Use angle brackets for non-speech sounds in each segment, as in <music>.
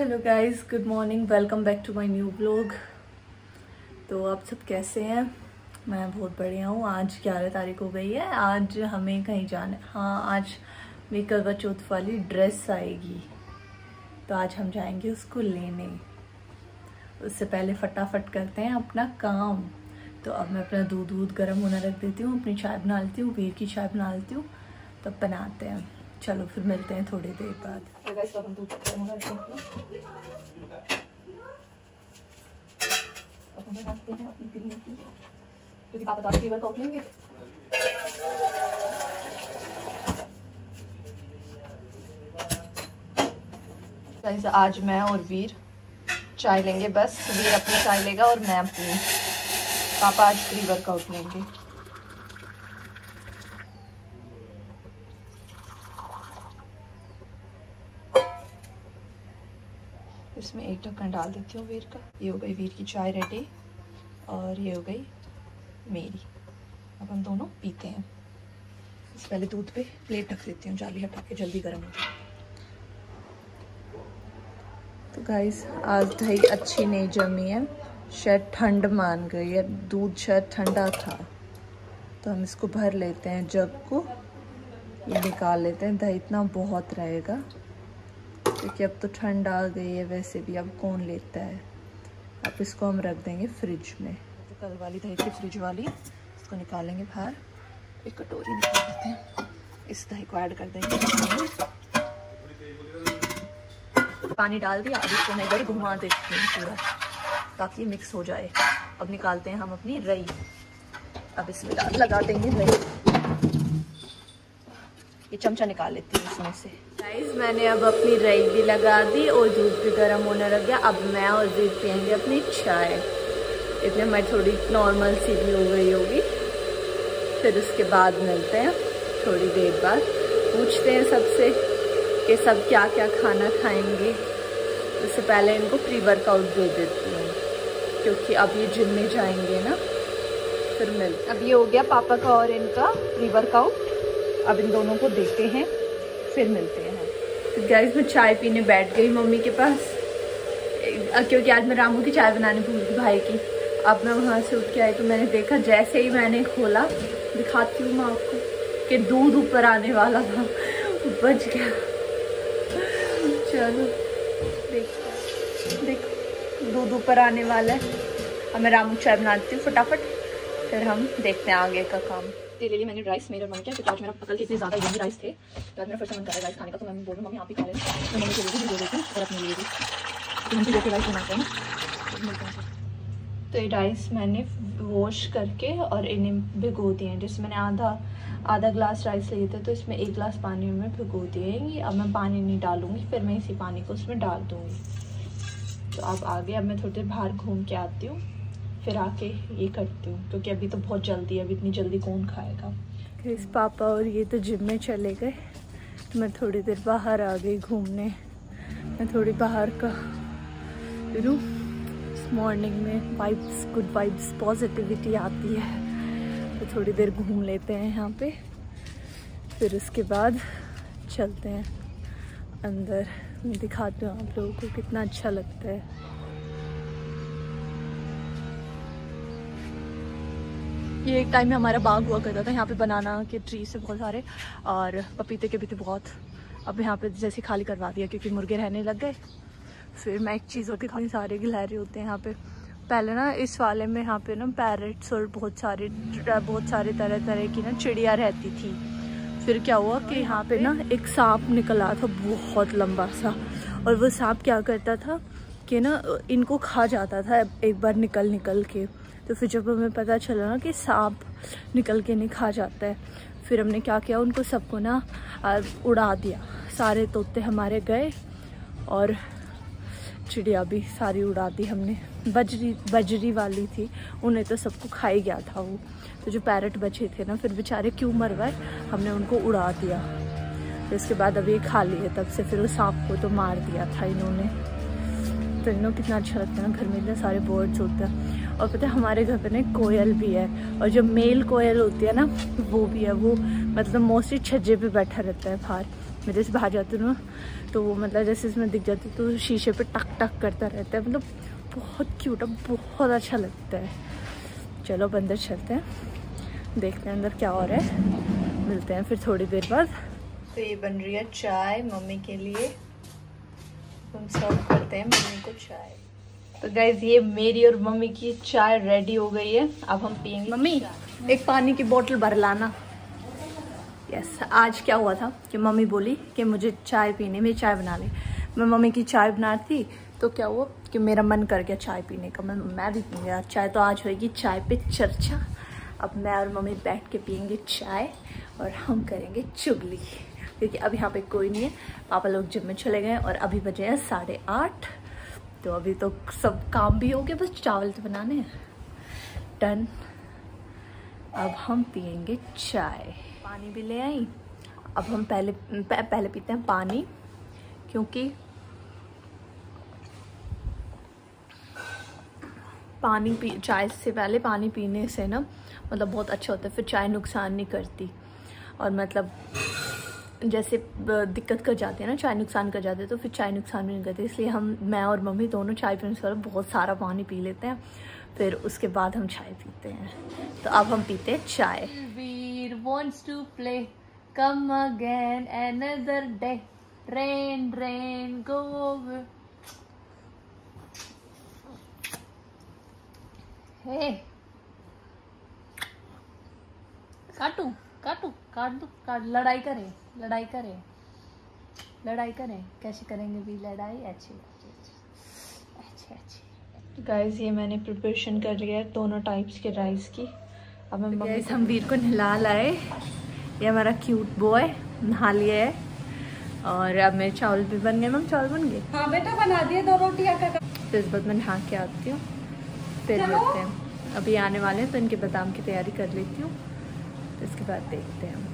Hello guys good morning welcome back to my new blog तो आप सब कैसे हैं? मैं बहुत बढ़िया हूँ। आज ग्यारह तारीख हो गई है। आज हमें कहीं जाना है। हाँ आज मेरी करवा चौथ वाली ड्रेस आएगी। तो आज हम जाएँगे उसको लेने। उससे पहले फटाफट करते हैं अपना काम। तो अब मैं अपना दूध दूध गर्म होना रख देती हूँ, अपनी चाय बना लेती हूँ वीर की चाय बना लेती हूँ। तब बनाते हैं। चलो, फिर मिलते हैं थोड़ी देर बाद। क्योंकि पापा तो फीवर का लेंगे आज मैं और वीर चाय लेंगे, बस वीर अपनी चाय लेगा और मैं अपनी। पापा आज प्री वर्कआउट लेंगे। इसमें एक ढक्कन डाल देती हूँ वीर का। ये हो गई वीर की चाय रेडी और ये हो गई मेरी। अब हम दोनों पीते हैं। पहले दूध पे प्लेट ढक देती हूँ, जाली हटा के, जल्दी गर्म हो जाए। तो गाइस आज दही अच्छी नहीं जमी है। शायद ठंड मान गई है। दूध शायद ठंडा था। तो हम इसको भर लेते हैं जग को। ये निकाल लेते हैं। दही इतना बहुत रहेगा। क्योंकि अब तो ठंड आ गई है, वैसे भी अब कौन लेता है? अब इसको हम रख देंगे फ्रिज में। तो कल वाली दही थी फ्रिज वाली, इसको निकालेंगे बाहर। एक कटोरी निकाल देते हैं। इस दही को ऐड कर देंगे। पानी डाल दिया, अब इसको मैं इधर घुमा देती हूँ पूरा, ताकि मिक्स हो जाए। अब निकालते हैं हम अपनी रई अब इसमें लगा देंगे रई ये चमचा निकाल लेती हूँ इसमें से। गाइस मैंने अब अपनी रई भी लगा दी और दूध भी गर्म होने लग गया। अब मैं और दूध पियेंगे अपनी चाय। इतने मैं थोड़ी नॉर्मल सी भी हो गई होगी। फिर उसके बाद मिलते हैं थोड़ी देर बाद। पूछते हैं सबसे कि सब क्या क्या खाना खाएँगे। उससे पहले इनको प्री वर्कआउट दे देती हूँ। क्योंकि अब ये जिम में जाएँगे ना। फिर मिल अब ये हो गया पापा का और इनका प्री वर्कआउट अब इन दोनों को देते हैं। फिर मिलते हैं। तो गैस मैं चाय पीने बैठ गई मम्मी के पास। क्योंकि आज मैं रामू की चाय बनाने भूल गई भाई की। अब मैं वहाँ से उठ के आई तो मैंने देखा जैसे ही मैंने खोला, दिखाती हूँ मैं आपको कि दूध ऊपर आने वाला था। बच गया। चलो देखो देखो, दूध ऊपर आने वाला है। अब मैं रामू चाय बनाती हूँ फटाफट। फिर हम देखते हैं आगे का काम। ये ले ली मैंने राइस मेरे मम्मी क्या क्योंकि आज मेरा कल के इतने ज़्यादा यही राइस थे। तो आज मेरा फ़र्स्ट मन कर राइस खाने का तो मैं बोल रहा मम्मी, आप ही खा लें। मैं मम्मी के भी दे देती और अपने तो भी राइस बनाते हैं। तो ये राइस मैंने वॉश करके और इन्हें भिगो दिए हैं। जैसे मैंने आधा आधा ग्लास राइस लिए थे तो इसमें एक ग्लास पानी में भिगो दिए अब मैं पानी नहीं डालूँगी, फिर मैं इसी पानी को उसमें डाल दूँगी। तो अब आगे, अब मैं थोड़ी देर बाहर घूम के आती हूँ। फिर आके ये करती हूँ, क्योंकि अभी तो बहुत जल्दी है, अभी इतनी जल्दी कौन खाएगा? इस पापा और ये तो जिम में चले गए। तो मैं थोड़ी देर बाहर आ गई घूमने। मैं थोड़ी बाहर का यू मॉर्निंग में वाइब्स गुड वाइब्स पॉजिटिविटी आती है। तो थोड़ी देर घूम लेते हैं यहाँ पे। फिर उसके बाद चलते हैं अंदर। मैं दिखाती हूँ आप लोगों को कितना अच्छा लगता है। ये एक टाइम में हमारा बाग हुआ करता था, यहाँ पे बनाना के ट्री से बहुत सारे और पपीते के भी थे बहुत। अब यहाँ पे जैसे खाली करवा दिया क्योंकि मुर्गे रहने लग गए। फिर मैं एक चीज़ और दिखाऊँ सारे गिलहरे होते हैं यहाँ पे। पहले ना इस वाले में यहाँ पे ना पैरट्स और बहुत सारे बहुत सारे तरह तरह की ना चिड़िया रहती थी। फिर क्या हुआ कि यहाँ पे ना एक सांप निकला था बहुत लंबा सा और वो सांप क्या करता था कि ना इनको खा जाता था, एक बार निकल निकल के। तो फिर जब हमें पता चला ना कि सांप निकल के नहीं खा जाता है, फिर हमने क्या किया? उनको सबको ना उड़ा दिया। सारे तोते हमारे गए और चिड़िया भी सारी उड़ा दी हमने। बजरी बजरी वाली थी, उन्हें तो सबको खा ही गया था वो। तो जो पैरट बचे थे ना, फिर बेचारे क्यों मर गए? हमने उनको उड़ा दिया। फिर उसके बाद अभी खा लिए, तब से फिर उस सांप को तो मार दिया था इन्होंने। तो कितना अच्छा लगता है ना घर में इतने सारे बर्ड्स होते हैं। और पता है हमारे घर पे ना कोयल भी है, और जो मेल कोयल होती है ना, वो भी है, वो मतलब मोस्टली छज्जे पे बैठा रहता है बाहर। मैं जैसे बाहर जाती हूँ ना तो वो मतलब जैसे इसमें दिख जाती तो शीशे पे टक टक करता रहता है। मतलब बहुत क्यूट है, बहुत अच्छा लगता है। चलो अब अंदर चलते हैं, देखते हैं अंदर क्या रहा है। मिलते हैं फिर थोड़ी देर बाद। तो ये बन रही है चाय मम्मी के लिए। हम सर्व करते हैं मम्मी को चाय। तो गाइज़ ये मेरी और मम्मी की चाय रेडी हो गई है। अब हम पियेंगे मम्मी एक पानी की बोतल भर लाना। यस आज क्या हुआ था कि मम्मी बोली कि मुझे चाय पीने में चाय बना ले। मैं मम्मी की चाय बना थी तो क्या हुआ कि मेरा मन कर गया चाय पीने का। मैं मैं भी पी गया चाय तो आज होगी चाय पे चर्चा। अब मैं और मम्मी बैठ के पियेंगे चाय और हम करेंगे चुगली। क्योंकि अब यहाँ पे कोई नहीं है। पापा लोग जिम में चले गए और अभी बजे हैं साढ़े आठ। तो अभी तो सब काम भी हो गया, बस चावल तो बनाने हैं। डन। अब हम पियेंगे चाय। पानी भी ले आई। अब हम पहले पहले पीते हैं पानी, क्योंकि पानी पी, चाय से पहले पानी पीने से ना मतलब बहुत अच्छा होता है, फिर चाय नुकसान नहीं करती। और मतलब जैसे दिक्कत कर जाते हैं ना, चाय नुकसान कर जाते हैं तो फिर चाय नुकसान भी नहीं करती। इसलिए हम, मैं और मम्मी दोनों चाय पीने से बहुत सारा पानी पी लेते हैं, फिर उसके बाद हम चाय पीते हैं। तो अब हम पीते हैं चाय। वीर come again another day rain go हे काटू काटू काट दू काट लड़ाई करें लड़ाई करें लड़ाई करें। कैसे करेंगे भी लड़ाई? अच्छी अच्छी अच्छी गाइस ये मैंने प्रिपरेशन कर लिया है दोनों टाइप्स के राइस की। अब मैं मम्मी हम वीर को नहला लाए। ये हमारा क्यूट बॉय नहा लिया है। और अब मेरे चावल भी बन गए। मैम चावल बन गए? हाँ बेटा बना दिए दो रोटियाँ तो इस बात मैं नहा के आती हूँ। फिर मिलते हैं। अभी आने वाले हैं तो इनके बादाम की तैयारी कर लेती हूँ। तो इसके बाद देखते हैं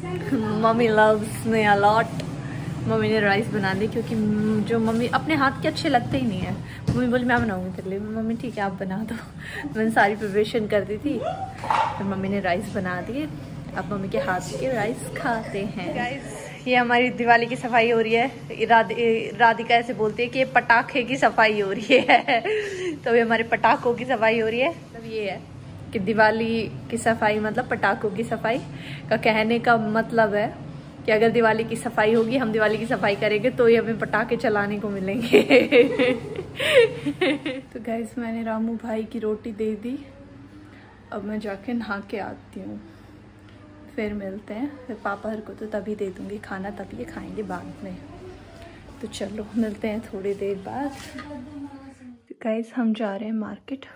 <laughs> mummy loves me a lot mummy ने राइस बना दी क्योंकि जो मम्मी अपने हाथ के अच्छे लगते ही नहीं है। मम्मी बोली मैं बनाऊँगी तेरे लिए। मम्मी ठीक है आप बना दो। <laughs> मैंने सारी प्रिपरेशन कर दी थी। फिर मम्मी ने राइस बना दिए। अब मम्मी के हाथ के राइस खाते हैं। ये हमारी दिवाली की सफ़ाई हो रही है। राध, राधिका ऐसे बोलती है कि ये पटाखे की सफ़ाई हो रही है। <laughs> तो ये हमारे पटाखों की सफ़ाई हो रही है। तब ये है। कि दिवाली की सफ़ाई मतलब पटाखों की सफ़ाई का कहने का मतलब है कि अगर दिवाली की सफ़ाई होगी, हम दिवाली की सफ़ाई करेंगे तो ही हमें पटाखे चलाने को मिलेंगे। <laughs> तो गैस मैंने रामू भाई की रोटी दे दी। अब मैं जाके नहा के आती हूँ। फिर मिलते हैं। फिर पापा हर को तो तभी दे दूँगी। खाना तभी ये खाएँगे बाद में। तो चलो, मिलते हैं थोड़ी देर बाद। गैस हम जा रहे हैं मार्केट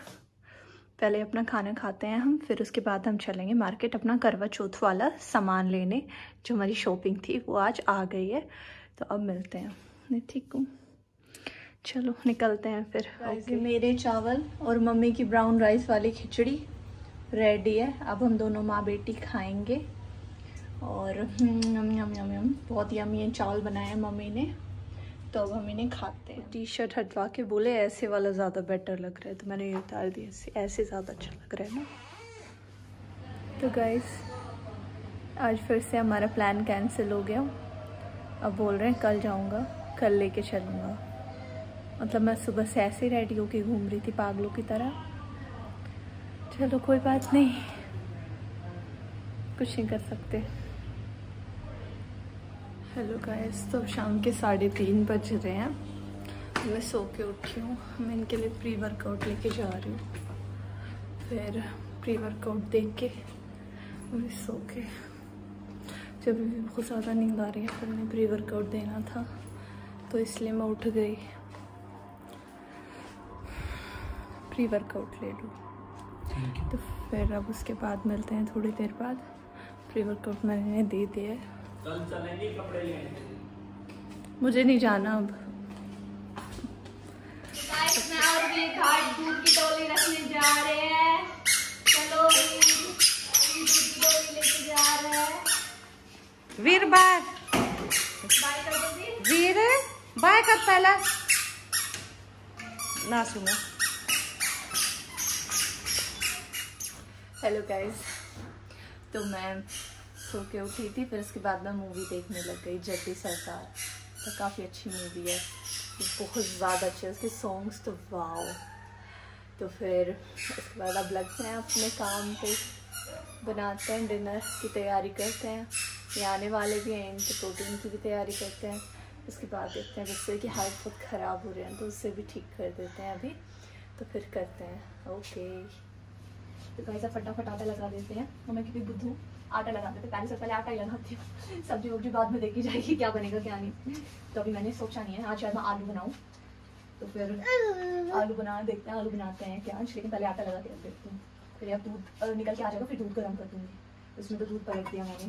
पहले अपना खाना खाते हैं हम फिर उसके बाद हम चलेंगे मार्केट अपना करवा चौथ वाला सामान लेने जो हमारी शॉपिंग थी वो आज आ गई है। तो अब मिलते हैं। मैं ठीक हूँ। चलो निकलते हैं फिर। Okay. मेरे चावल और मम्मी की ब्राउन राइस वाली खिचड़ी रेडी है। अब हम दोनों माँ बेटी खाएँगे। और हम्म, यम यम यम यम बहुत यमी चावल बनाए हैं मम्मी ने। तो अब हम इन्हें खाते हैं। टी शर्ट हटवा के बोले, ऐसे वाला ज़्यादा बेटर लग रहा है। तो मैंने ये उतार दिया, ऐसे ऐसे ज़्यादा अच्छा लग रहा है ना? तो गाइस आज फिर से हमारा प्लान कैंसिल हो गया। अब बोल रहे हैं, कल जाऊँगा, कल लेके चलूँगा। मतलब मैं सुबह से ऐसे रेडी होके घूम रही थी पागलों की तरह। चलो, कोई बात नहीं। कुछ नहीं कर सकते। हेलो गाइस तो शाम के साढ़े तीन बज रहे हैं। मैं सो के उठी हूँ। मैं इनके लिए प्री वर्कआउट लेके जा रही हूँ। फिर प्री वर्कआउट देख के मैं सो के। जब भी बहुत ज़्यादा नींद आ रही है फिर मैं प्री वर्कआउट देना था। तो इसलिए मैं उठ गई। प्री वर्कआउट ले। लूँ तो फिर अब उसके बाद मिलते हैं थोड़ी देर बाद। प्री वर्कआउट मैंने दे दिया है। कल चलेंगे कपड़े लेने? मुझे नहीं जाना अब। और भी घाट दूध की टोली रखने जा रहे हैं। चलो दूध की लेके जा रहे हैं। वीर बाय। वीर बाय कर पहला? ना सुनो। हेलो गाइस तो मैं सो के उठी थी, फिर उसके बाद मैं मूवी देखने लग गई जटी सरकार। तो काफ़ी अच्छी मूवी है। बहुत ज़्यादा अच्छी है। उसके सॉन्ग्स तो वाओ तो फिर उसके बाद अब लगते हैं अपने काम पे। बनाते हैं डिनर की तैयारी करते हैं। ये आने वाले भी हैं, इनके प्रोटीन की भी तैयारी करते हैं। उसके बाद देखते हैं जिससे कि हाथ बहुत ख़राब हो रहे हैं तो उससे भी ठीक कर देते हैं अभी। तो फिर करते हैं। ओके तो कैसा फटाफट आटा लगा देते हैं। और मैं क्योंकि बुद्धू आटा लगा देते पहले से पहले आटा ही लगाती हूँ। सब्ज़ी वब्जी बाद में देखी जाएगी क्या बनेगा, क्या नहीं। तो अभी मैंने सोचा नहीं है, आज शायद मैं आलू बनाऊँ। तो फिर आलू बना, देखते हैं, आलू बनाते हैं क्या। लेकिन पहले आटा लगा के रख देती हूँ। फिर अब दूध निकल के आ जाएगा, फिर दूध गर्म कर दूँगी। उसमें तो दूध पलट दिया मैंने।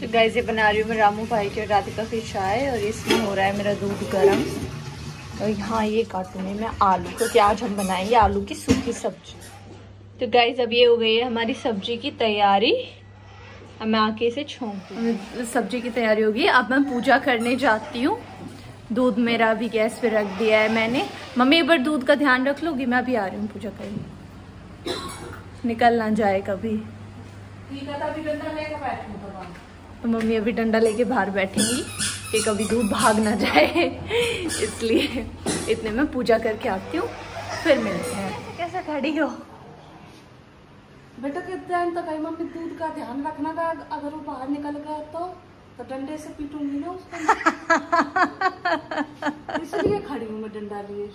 तो गाय से बना रही हूँ मैं रामू भाई के राधिका की चाय, और इसमें हो रहा है मेरा दूध गर्म। और यहाँ ये काटूँगी मैं आलू, क्योंकि आज हम बनाएँगे आलू की सूखी सब्ज़ी। तो गाइज़ अब ये हो गई है हमारी सब्ज़ी की तैयारी। अब मैं आके इसे छोंक। सब्ज़ी की तैयारी होगी। अब मैं पूजा करने जाती हूँ। दूध मेरा अभी गैस पे रख दिया है मैंने। मम्मी एक बार दूध का ध्यान रख लोगी? मैं अभी आ रही हूँ पूजा करने। निकल ना जाए कभी। तो मम्मी अभी डंडा लेके बाहर बैठेंगी कि कभी दूध भाग ना जाए। इसलिए इतने में पूजा करके आती हूँ। फिर मिलते हैं। कैसे खड़ी हो? बेटा, कितने टाइम तक आई मम्मी दूध का ध्यान रखना का अगर वो बाहर निकल गया तो तो डंडे से पीटूँगी ना उसको। इसलिए खड़ी हूँ मैं डंडा लिए।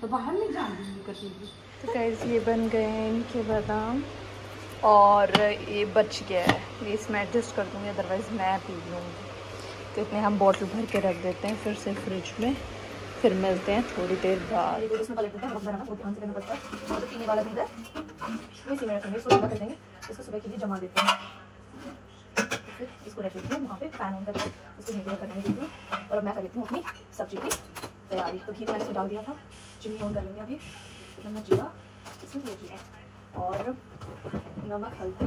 तो बाहर नहीं जान दूँगी कभी भी। तो कैसे ये बन गए हैं इनके बादाम। और ये बच गया है। ये इसमें एडजस्ट कर दूँगी अदरवाइज़ मैं पी लूँगी। तो इतने हम बॉटल भर के रख देते हैं फिर से फ्रिज में। फिर मिलते हैं थोड़ी देर बाद। इसको सुबह के लिए जमा देते हैं। इसको रख देती हूँ, वहाँ पे पैन ऑन करके। इसको नीचे करने देती हूँ और मैं कर देती हूँ अपनी सब्ज़ी की तैयारी। तो घी मैंने इसको डाल दिया था। चिमनी ऑन कर लेंगे अभी। नमक जीरा, इसमें ले लिया और नमक, हल्दी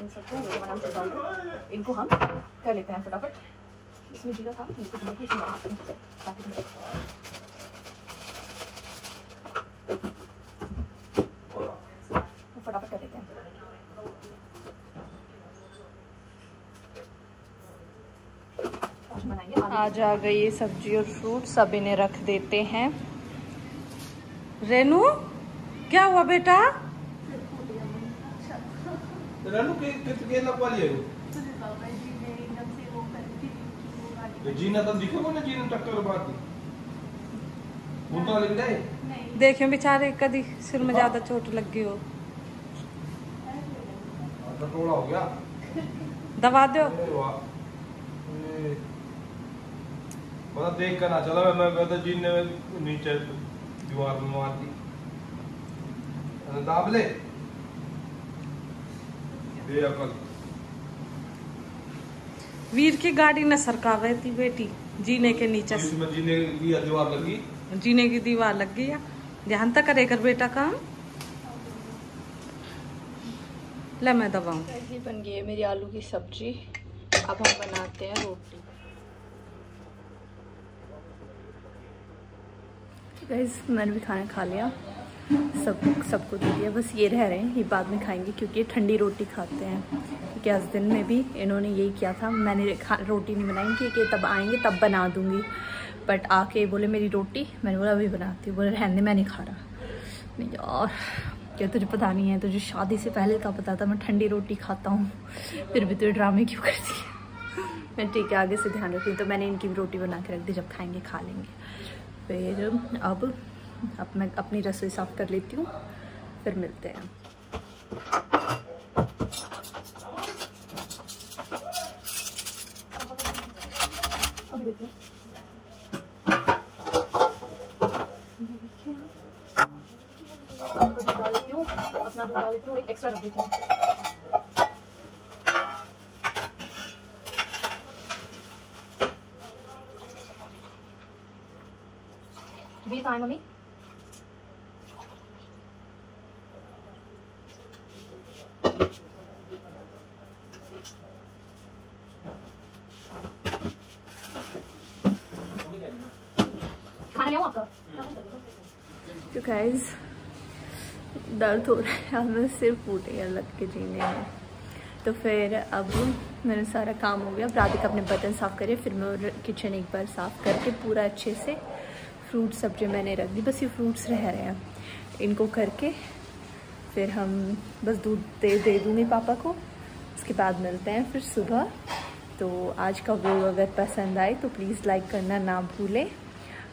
इन सबको इनको हम कर लेते हैं फटाफट। इसमें जीरा था इसमें आज आ गई ये सब्ज़ी और फ्रूट सब इन्हें रख देते हैं। रेनू, क्या हुआ बेटा? रेनू, के के के को ना जीना टक्कर बात उनका लग जाए देखे बेचारे कदी सिर में ज़्यादा चोट लग गई हो दवा दो। वाह। ये मतलब देख कर ना चला मैं मैं तो जीने में नीचे दीवार में मार दी। अरे दाब ले। दे अकल। वीर की गाड़ी न सरकार रही थी बेटी। जीने के नीचे से। जीने की दीवार लगी। जीने की दीवार लग गई ध्यान तक करे कर बेटा काम। ले मैं दबाऊं। बन गई है मेरी आलू की सब्ज़ी। अब हम बनाते हैं रोटी। गाइस मैंने भी खाना खा लिया। सब सबको दे दिया। बस ये रह रहे हैं ये बाद में खाएँगे क्योंकि ये ठंडी रोटी खाते हैं। क्योंकि आज दिन में भी इन्होंने यही किया था। मैंने खा रोटी नहीं बनाई कि, कि तब आएँगे तब बना दूँगी। बट आके बोले मेरी रोटी? मैंने बोला अभी बनाती बोले रहने मैं नहीं खा रहा। नहीं यार क्या तुझे पता नहीं है? तुझे शादी से पहले का पता था मैं ठंडी रोटी खाता हूँ। फिर भी तुझे ड्रामे क्यों करती है? मैं ठीक है आगे से ध्यान रखती तो मैंने इनकी रोटी बना के रख दी जब खाएँगे खा लेंगे। फिर अब अब मैं अपनी रसोई साफ़ कर लेती हूँ, फिर मिलते हैं। एक्स्ट्रा रख देती हूँ मम्मी गाइस दर्द हो रहा है, हमें सिर्फ़ फूटे लग के जीने में तो फिर अब मेरा सारा काम हो गया। राधिका अपने बर्तन साफ़ करे, फिर मैं किचन एक बार साफ़ करके पूरा अच्छे से फ्रूट सब्ज़ी मैंने रख दी, बस ये फ्रूट्स रह रहे हैं। इनको करके फिर हम बस दूध दे दे दूँगी पापा को। उसके बाद मिलते हैं फिर सुबह। तो आज का व्लॉग अगर पसंद आए तो प्लीज़ लाइक करना ना भूलें।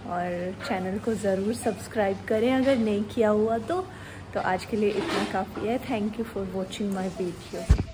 और चैनल को ज़रूर सब्सक्राइब करें अगर नहीं किया हुआ तो। तो आज के लिए इतना काफ़ी है। Thank you for watching my video